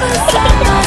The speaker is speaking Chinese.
分开